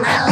my